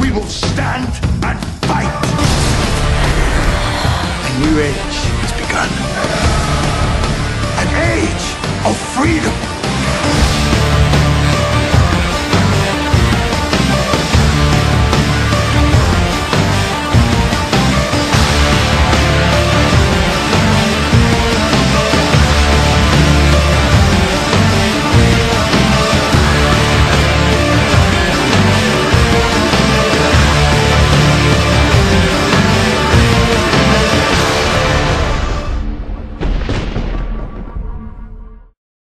We will stand and fight! A new age An age of freedom!